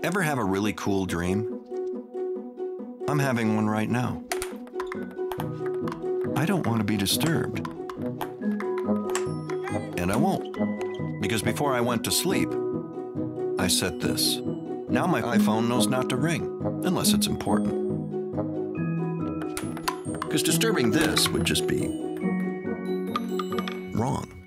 Ever have a really cool dream? I'm having one right now. I don't want to be disturbed. And I won't. Because before I went to sleep, I set this. Now my iPhone knows not to ring, unless it's important. Because disturbing this would just be wrong.